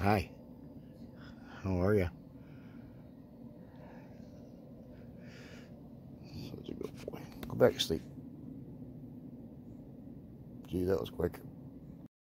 Hi. How are you? Such a good boy. Go back to sleep. Gee, that was quick.